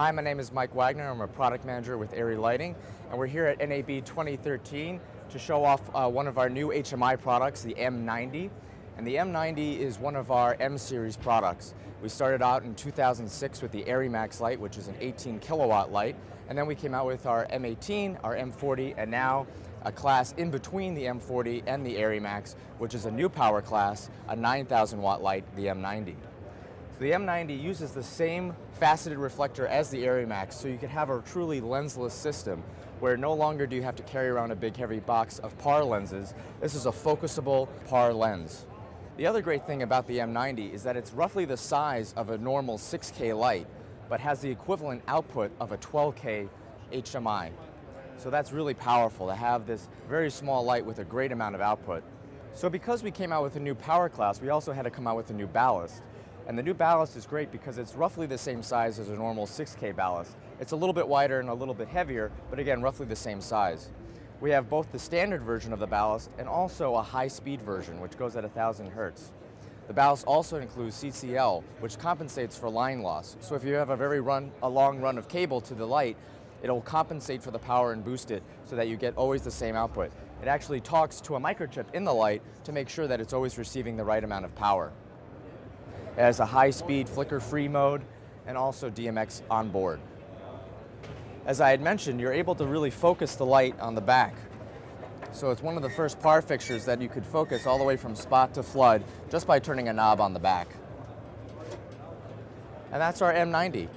Hi, my name is Mike Wagner. I'm a product manager with ARRI Lighting, and we're here at NAB 2013 to show off uh, one of our new HMI products, the M90. And the M90 is one of our M series products. We started out in 2006 with the ARRIMAX light, which is an 18 kilowatt light, and then we came out with our M18, our M40, and now a class in between the M40 and the ARRIMAX, which is a new power class, a 9,000 watt light, the M90. The M90 uses the same faceted reflector as the ARRIMAX, so you can have a truly lensless system where no longer do you have to carry around a big heavy box of PAR lenses. This is a focusable PAR lens. The other great thing about the M90 is that it's roughly the size of a normal 6K light, but has the equivalent output of a 12K HMI. So that's really powerful to have this very small light with a great amount of output. So because we came out with a new power class, we also had to come out with a new ballast. And the new ballast is great because it's roughly the same size as a normal 6K ballast. It's a little bit wider and a little bit heavier, but again, roughly the same size. We have both the standard version of the ballast and also a high-speed version, which goes at 1,000 hertz. The ballast also includes CCL, which compensates for line loss. So if you have a very run, a long run of cable to the light, it'll compensate for the power and boost it so that you get always the same output. It actually talks to a microchip in the light to make sure that it's always receiving the right amount of power. It has a high-speed flicker-free mode and also DMX on board. As I had mentioned, you're able to really focus the light on the back. So it's one of the first PAR fixtures that you could focus all the way from spot to flood just by turning a knob on the back. And that's our M90.